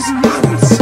just once.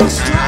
lost